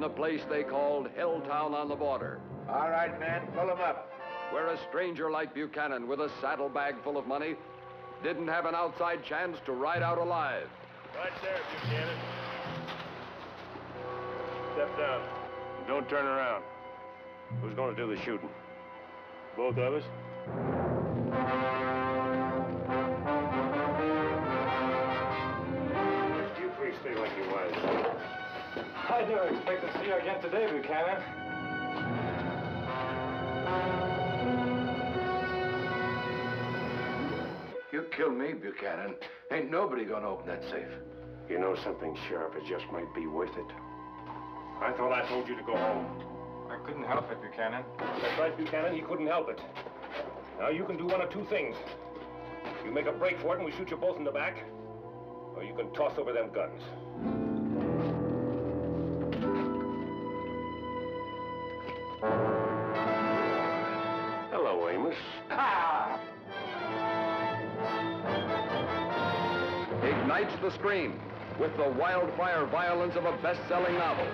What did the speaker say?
in the place they called Helltown on the border. All right, man, pull him up. Where a stranger like Buchanan with a saddlebag full of money didn't have an outside chance to ride out alive. Right there, Buchanan. Step down. Don't turn around. Who's going to do the shooting? Both of us? I never expect to see you again today, Buchanan. You kill me, Buchanan. Ain't nobody gonna open that safe. You know something, Sheriff, it just might be worth it. I thought I told you to go home. I couldn't help it, Buchanan. That's right, Buchanan, he couldn't help it. Now you can do one of two things. You make a break for it and we shoot you both in the back, or you can toss over them guns. Ignites the screen with the wildfire violence of a best-selling novel.